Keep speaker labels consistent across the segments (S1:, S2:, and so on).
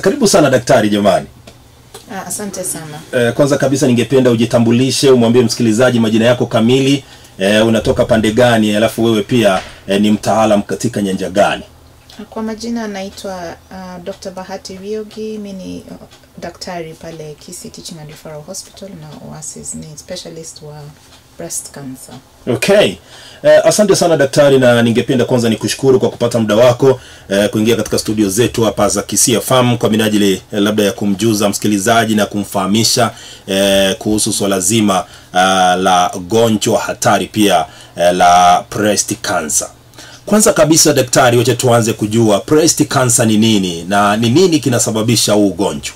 S1: karibu sana daktari jamani
S2: Ah, asante sana.
S1: Eh, kwanza kabisa ningependa ujitambulishe umwambie msikilizaji majina yako kamili eh, unatoka pande gani alafu wewe pia eh, ni mtaalam katika nyanja gani
S2: Kwa majina anaitwa uh, Dr. Bahati Riogi. Mi ni uh, daktari pale Kisii Teaching and Referral Hospital na Oasis ni specialist wa breast cancer.
S1: okay. Eh, asante sana daktari na ningependa kwanza nikushukuru kwa kupata muda wako eh, kuingia katika studio zetu hapa za Kisia Farm kwa minajili eh, labda ya kumjuza msikilizaji na kumfahamisha eh, kuhusu swala zima uh, la gonjwa hatari pia eh, la breast cancer. Kwanza kabisa daktari wacha tuanze kujua breast cancer ni nini na ni nini kinasababisha huu ugonjwa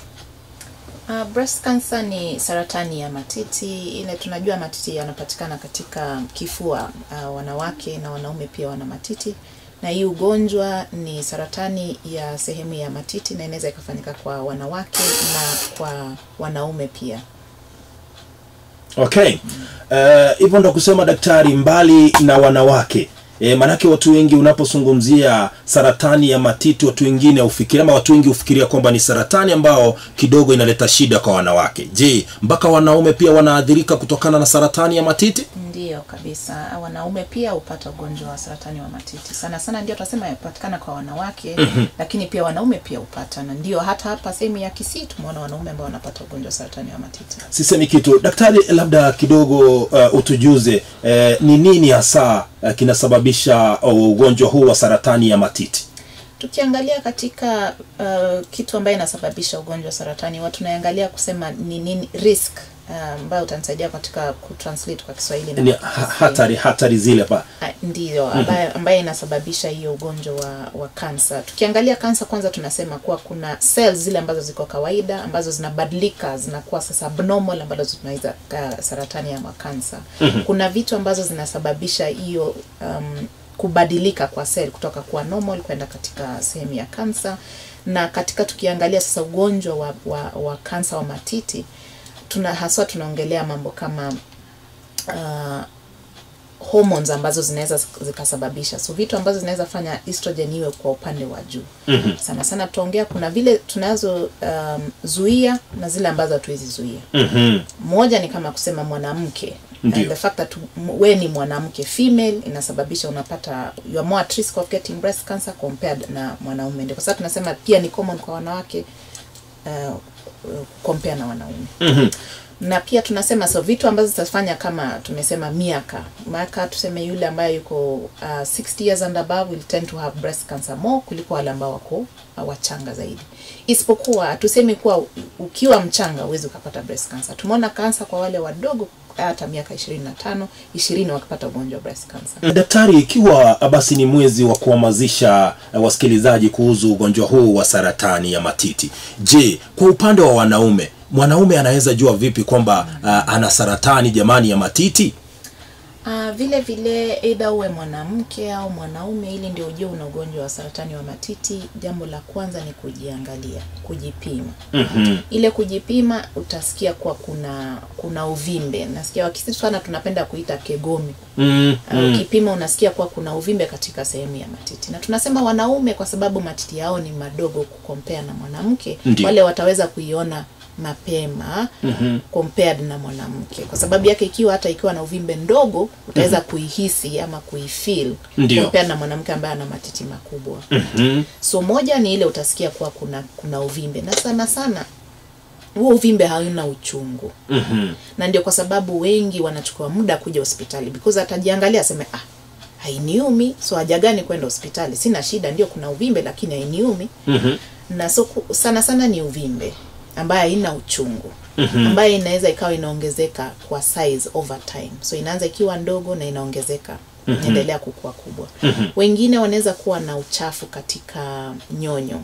S2: Uh, breast cancer ni saratani ya matiti. Ile tunajua matiti yanapatikana katika kifua. Uh, wanawake na wanaume pia wana matiti, na hii ugonjwa ni saratani ya sehemu ya matiti na inaweza ikafanyika kwa wanawake na kwa wanaume pia.
S1: okay Eh, hivyo ndo kusema daktari mbali na wanawake E, manake watu wengi unapozungumzia saratani ya matiti watu wengine ufikiria ama watu wengi hufikiria kwamba ni saratani ambao kidogo inaleta shida kwa wanawake je mpaka wanaume pia wanaathirika kutokana na saratani ya matiti
S2: Ndiyo kabisa, wanaume pia hupata ugonjwa wa saratani wa matiti. Sana sana ndio tunasema yapatikana kwa wanawake mm-hmm. lakini pia wanaume pia hupata, na ndio hata hapa sehemu ya Kisii tumeona wanaume ambao wanapata ugonjwa wa saratani wa matiti.
S1: sisemi kitu daktari labda kidogo uh, utujuze eh, ni nini hasa uh, kinasababisha uh, ugonjwa huu wa saratani ya matiti.
S2: Tukiangalia katika uh, kitu ambayo inasababisha ugonjwa wa saratani, watu tunaangalia kusema ni nini risk uh, um, utanisaidia katika kutranslate kwa Kiswahili na
S1: hatari hatari zile pa
S2: ndio ambayo, ambayo ambaye inasababisha hiyo ugonjwa wa, wa kansa. Tukiangalia kansa, kwanza tunasema kuwa kuna cells zile ambazo ziko kawaida ambazo zinabadilika zinakuwa sasa abnormal ambazo tunaweza saratani ya makansa. Kuna vitu ambazo zinasababisha hiyo um, kubadilika kwa cell kutoka kuwa normal kwenda katika sehemu ya kansa, na katika tukiangalia sasa ugonjwa wa, wa, wa kansa wa matiti tuna haswa tunaongelea mambo kama uh, hormones ambazo zinaweza zikasababisha. So vitu ambazo zinaweza fanya estrogen iwe kwa upande wa juu. Mm-hmm. sana sana tutaongea kuna vile tunazo um, zuia na zile ambazo hatuwezi zuia.
S1: Mm-hmm.
S2: moja ni kama kusema mwanamke. And the fact that we ni mwanamke female inasababisha unapata you are more at risk of getting breast cancer compared na mwanaume. Ndio kwa sababu tunasema pia ni common kwa wanawake uh, compare na wanaume.
S1: Mm-hmm.
S2: na pia tunasema so vitu ambazo zitafanya kama tumesema miaka miaka tuseme yule ambaye yuko uh, 60 years and above will tend to have breast cancer more kuliko wale ambao wako uh, wachanga zaidi. Isipokuwa tuseme kuwa ukiwa mchanga huwezi ukapata breast cancer. Tumeona kansa kwa wale wadogo hata miaka 25 20 wakipata ugonjwa wa breast cancer.
S1: Daktari ikiwa basi ni mwezi wa kuhamasisha eh, wasikilizaji kuhusu ugonjwa huu wa saratani ya matiti. Je kwa upande wa wanaume mwanaume anaweza jua vipi kwamba uh, ana saratani jamani ya matiti
S2: Uh, vile vile aidha uwe mwanamke au mwanaume, ili ndio ujue una ugonjwa wa saratani wa matiti, jambo la kwanza ni kujiangalia, kujipima.
S1: mm-hmm.
S2: Ile kujipima utasikia kuwa kuna kuna uvimbe. Nasikia wakisi sana tunapenda kuita kegomi.
S1: mm -hmm.
S2: Uh, ukipima unasikia kuwa kuna uvimbe katika sehemu ya matiti, na tunasema wanaume kwa sababu matiti yao ni madogo kukompea na mwanamke, wale wataweza kuiona mapema
S1: mm-hmm.
S2: compared na mwanamke, kwa sababu yake ikiwa hata ikiwa na uvimbe ndogo utaweza mm-hmm. kuihisi ama kuifeel compared na mwanamke ambaye ana matiti makubwa.
S1: mm-hmm.
S2: So moja ni ile utasikia kuwa kuna kuna uvimbe, na sana sana huo uvimbe hauna uchungu
S1: Mm-hmm.
S2: na ndio kwa sababu wengi wanachukua muda kuja hospitali because atajiangalia aseme ah hainiumi so haja gani kwenda hospitali sina shida ndio kuna uvimbe lakini hainiumi
S1: Mm-hmm.
S2: na so sana sana ni uvimbe ambaye haina uchungu mm-hmm. ambayo inaweza ikawa inaongezeka kwa size over time so inaanza ikiwa ndogo na inaongezeka mm-hmm. inaendelea kukua kubwa mm-hmm. wengine wanaweza kuwa na uchafu katika nyonyo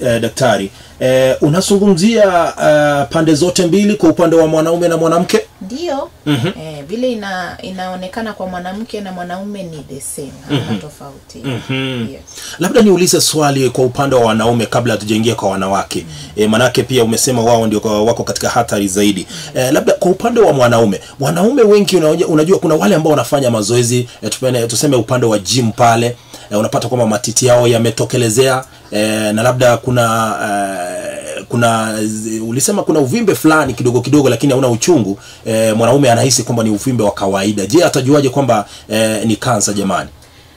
S2: uh,
S1: eh, daktari eh, unazungumzia uh, pande zote mbili kwa upande wa mwanaume na mwanamke
S2: ndio mm-hmm. eh, vile ina inaonekana kwa mwanamke na mwanaume ni the same mm-hmm. tofauti mm-hmm. yes.
S1: labda niulize swali kwa upande wa wanaume kabla hatujaingia kwa wanawake mm -hmm. e, manake pia umesema wao ndio wako katika hatari zaidi mm -hmm. e, labda kwa upande wa mwanaume wanaume wengi unajua, unajua kuna wale ambao wanafanya mazoezi eh, tupene, tuseme upande wa gym pale eh, unapata kwamba matiti yao yametokelezea e, na labda kuna e, kuna ulisema kuna uvimbe fulani kidogo kidogo lakini hauna uchungu. E, mwanaume anahisi kwamba ni uvimbe wa kawaida. Je atajuaje kwamba e, ni kansa jamani?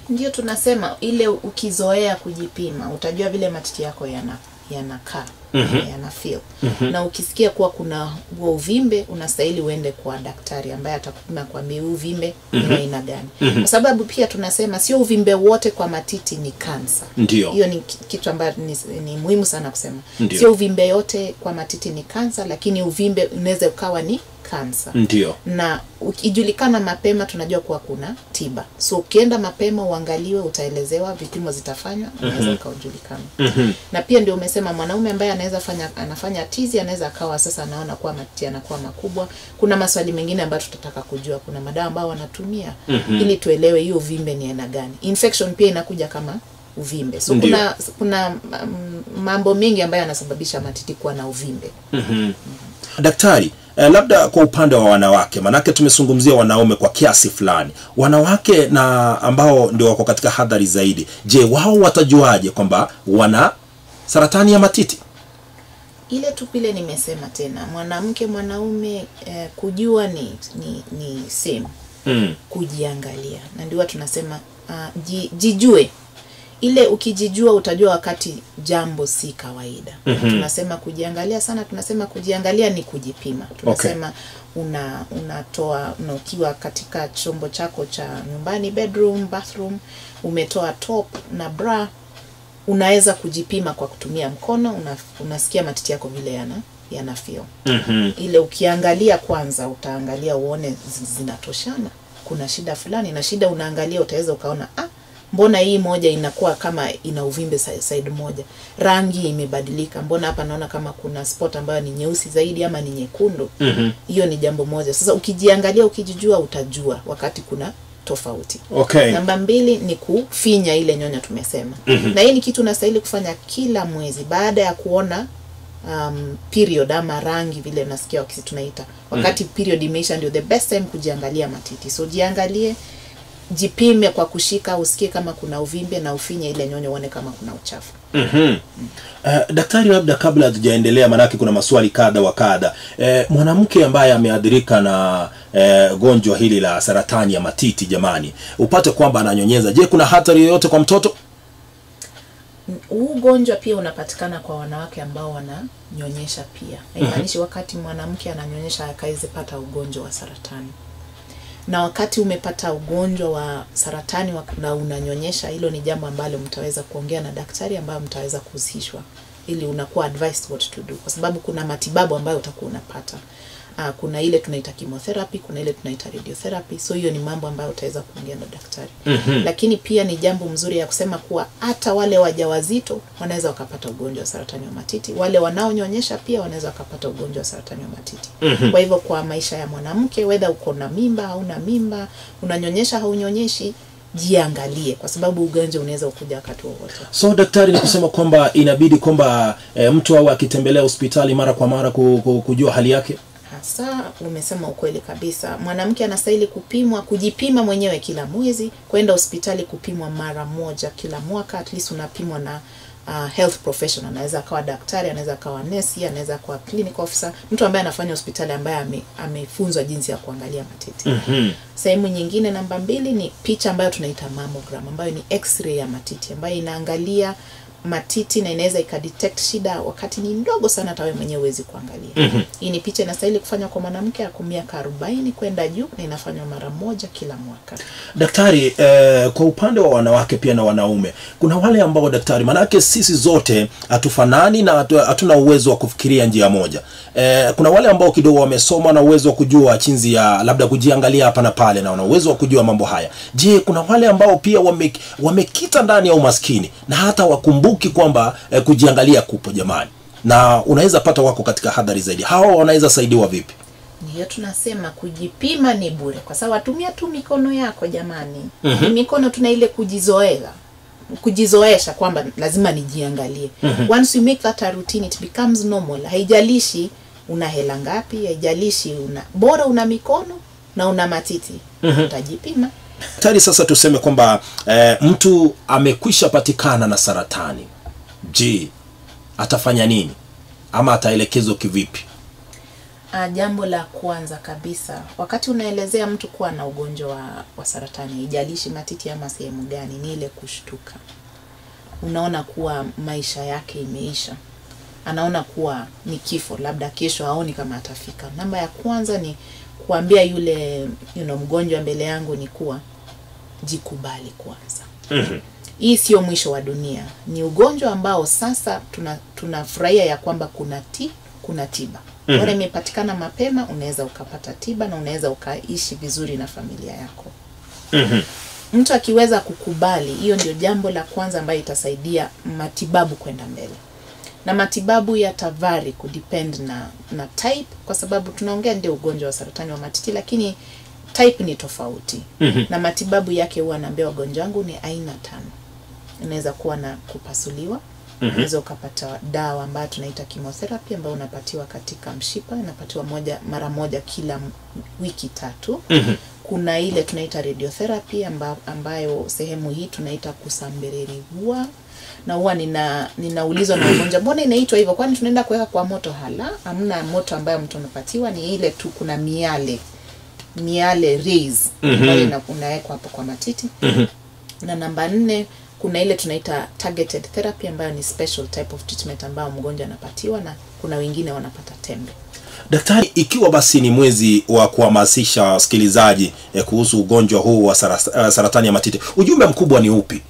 S2: Ndio tunasema ile ukizoea kujipima utajua vile matiti yako yana yanakaa mm-hmm. yana feel mm-hmm. na ukisikia kuwa kuna huo uvimbe unastahili uende kwa daktari ambaye atakupima kuambia huu uvimbe mm-hmm. ni aina gani mm-hmm. kwa sababu pia tunasema sio uvimbe wote kwa matiti ni kansa
S1: Ndio.
S2: hiyo ni kitu ambayo ni, ni muhimu sana kusema
S1: Ndiyo.
S2: sio uvimbe yote kwa matiti ni kansa lakini uvimbe unaweza ukawa ni kansa
S1: ndio.
S2: Na ukijulikana mapema tunajua kuwa kuna tiba. So ukienda mapema uangaliwe utaelezewa vipimo zitafanywa unaweza ukajulikana mm-hmm. na pia ndio umesema mwanaume ambaye anaweza fanya anafanya tizi anaweza akawa sasa anaona kuwa matiti yanakuwa makubwa. Kuna maswali mengine ambayo tutataka kujua. Kuna madawa ambayo wanatumia mm-hmm. ili tuelewe hiyo vimbe ni aina gani. Infection pia inakuja kama uvimbe. So kuna kuna mm, mambo mengi ambayo yanasababisha matiti kuwa na uvimbe. Mm -hmm. Mm -hmm.
S1: daktari eh, labda kwa upande wa wanawake manake tumezungumzia wanaume kwa kiasi fulani. Wanawake na ambao ndio wako katika hadhari zaidi je wao watajuaje kwamba wana saratani ya matiti?
S2: Ile tu pile nimesema tena mwanamke mwanaume eh, kujua ni ni ni same.
S1: Mm.
S2: kujiangalia. Na ndio tunasema uh, ji, jijue ile ukijijua utajua wakati jambo si kawaida mm-hmm. tunasema kujiangalia sana tunasema kujiangalia ni kujipima tunasema okay. una unatoa una ukiwa katika chombo chako cha nyumbani bedroom bathroom umetoa top na bra unaweza kujipima kwa kutumia mkono una, unasikia matiti yako vile yana yana feel
S1: mm-hmm.
S2: ile ukiangalia kwanza utaangalia uone zinatoshana kuna shida fulani na shida unaangalia utaweza ukaona ah mbona hii moja inakuwa kama ina uvimbe side moja? Rangi imebadilika. Mbona hapa naona kama kuna spot ambayo ni nyeusi zaidi ama ni nyekundu? Hiyo mm -hmm. ni jambo moja. Sasa ukijiangalia ukijijua utajua wakati kuna tofauti.
S1: Okay.
S2: Namba mbili ni kufinya ile nyonya tumesema. Mm-hmm. na hii ni kitu unastahili kufanya kila mwezi. Baada ya kuona um, period ama rangi vile nasikia wakisi tunaita. Wakati mm-hmm. period imeisha ndio the best time kujiangalia matiti. So jiangalie jipime kwa kushika usikie kama kuna uvimbe na ufinye ile nyonyo, uone kama kuna uchafu.
S1: Mm-hmm. uh, daktari labda kabla hatujaendelea maanake kuna maswali kadha wa kadha. Uh, mwanamke ambaye ameadhirika na uh, gonjwa hili la saratani ya matiti jamani upate kwamba ananyonyeza. Je kuna hatari yoyote kwa mtoto?
S2: Huu ugonjwa pia unapatikana kwa wanawake ambao wananyonyesha pia. Haimaanishi mm -hmm. wakati mwanamke ananyonyesha akaweze pata ugonjwa wa saratani na wakati umepata ugonjwa wa saratani na unanyonyesha hilo ni jambo ambalo mtaweza kuongea na daktari ambayo mtaweza kuhusishwa ili unakuwa advised what to do. Kwa sababu kuna matibabu ambayo utakuwa unapata uh, kuna ile tunaita chemotherapy kuna ile tunaita radiotherapy. So hiyo ni mambo ambayo utaweza kuongea na daktari. Mm-hmm. lakini pia ni jambo mzuri ya kusema kuwa hata wale wajawazito wanaweza wakapata ugonjwa wa saratani wa matiti. Wale wanaonyonyesha pia wanaweza wakapata ugonjwa wa saratani wa matiti. Mm-hmm. kwa hivyo kwa maisha ya mwanamke wedha uko na mimba hauna mimba unanyonyesha haunyonyeshi jiangalie kwa sababu ugonjwa unaweza ukuja wakati wowote.
S1: So daktari ni kusema kwamba inabidi kwamba e, mtu awe akitembelea hospitali mara kwa mara ku, ku, kujua hali yake
S2: hasa umesema ukweli kabisa. Mwanamke anastahili kupimwa kujipima mwenyewe kila mwezi kwenda hospitali kupimwa mara moja kila mwaka at least unapimwa na uh, health professional. Anaweza akawa daktari anaweza akawa nesi anaweza akawa clinic officer. Mtu ambaye anafanya hospitali ambaye ame, amefunzwa jinsi ya kuangalia matiti
S1: mm-hmm.
S2: sehemu nyingine namba mbili ni picha ambayo tunaita mammogram ambayo ni x-ray ya matiti ambayo inaangalia matiti na inaweza ikadetect shida wakati ni ndogo sana hata wewe mwenyewe huwezi kuangalia. Mm-hmm. hii ni picha inastahili kufanywa kwa mwanamke ako miaka arobaini kwenda juu na inafanywa mara moja kila mwaka.
S1: Daktari eh, kwa upande wa wanawake pia na wanaume kuna wale ambao daktari manake sisi zote hatufanani na hatuna uwezo wa kufikiria njia moja. Eh, kuna wale ambao kidogo wamesoma na uwezo wa kujua chinzi ya labda kujiangalia hapa na pale na wana uwezo wa kujua mambo haya. Je kuna wale ambao pia wame, wamekita ndani ya umaskini na hata wakumbuki kwamba eh, kujiangalia kupo jamani. Na unaweza pata wako katika hadhari zaidi. Hawa wanaweza saidiwa vipi?
S2: Ndiyo tunasema kujipima ni bure. Kwa sababu watumia tu mikono yako jamani. Mm-hmm. mikono tuna ile kujizoeza kujizoesha kwamba lazima nijiangalie. Mm-hmm. once you make that a routine it becomes normal. Haijalishi una hela ngapi haijalishi una bora una mikono na una matiti. Mm-hmm. utajipima
S1: daktari sasa tuseme kwamba e, mtu amekwisha patikana na saratani. Je atafanya nini? Ama ataelekezwa kivipi?
S2: A, jambo la kwanza kabisa, wakati unaelezea mtu kuwa na ugonjwa wa, wa saratani, ijalishi matiti ama sehemu gani, ni ile kushtuka. Unaona kuwa maisha yake imeisha, anaona kuwa ni kifo, labda kesho aoni kama atafika. Namba ya kwanza ni kuambia yule you know, mgonjwa mbele yangu ni kuwa jikubali kwanza. mm -hmm. Hii sio mwisho wa dunia, ni ugonjwa ambao sasa tuna tunafurahia ya kwamba kuna ti kuna tiba mm bora imepatikana mapema, unaweza ukapata tiba na unaweza ukaishi vizuri na familia yako. mm -hmm. Mtu akiweza kukubali, hiyo ndio jambo la kwanza ambayo itasaidia matibabu kwenda mbele, na matibabu yatavari kudepend na na type, kwa sababu tunaongea ndio ugonjwa wa saratani wa matiti, lakini type ni tofauti mm -hmm. na matibabu yake huwa naambia wagonjwa wangu ni aina tano. Inaweza kuwa na kupasuliwa unaweza ukapata dawa ambayo tunaita chemotherapy ambayo unapatiwa katika mshipa, inapatiwa moja mara moja kila wiki tatu. Kuna ile tunaita radiotherapy amba, ambayo sehemu hii tunaita kusambereriwa na huwa nina ninaulizwa na mgonjwa, mbona inaitwa hivyo? Kwani tunaenda kuweka kwa moto? Hala, hamna moto ambayo mtu amepatiwa, ni ile tu kuna miale miale rays ambayo ina- unawekwa hapo kwa matiti mm -hmm. na namba nne kuna ile tunaita targeted therapy ambayo ni special type of treatment ambayo mgonjwa anapatiwa na kuna wengine wanapata tembe.
S1: Daktari ikiwa basi ni mwezi wa kuhamasisha wasikilizaji eh, kuhusu ugonjwa huu wa uh, saratani ya matiti ujumbe mkubwa ni upi?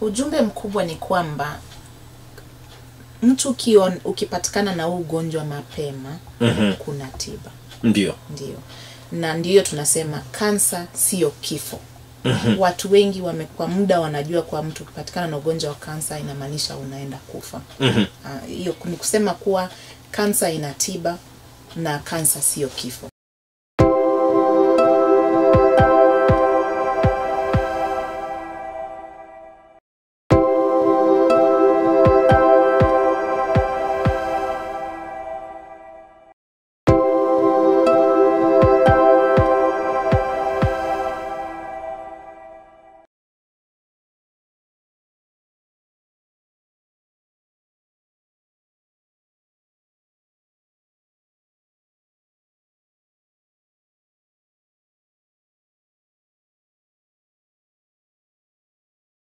S2: Ujumbe mkubwa ni kwamba mtu kion, ukipatikana na huu ugonjwa mapema mm -hmm. kuna tiba.
S1: Ndio.
S2: Ndio. Na ndiyo tunasema kansa siyo kifo watu wengi wame, kwa muda wanajua kwa mtu ukipatikana na ugonjwa wa kansa inamaanisha unaenda kufa. Mm -hmm. hiyo ni kusema kuwa kansa ina tiba na kansa sio kifo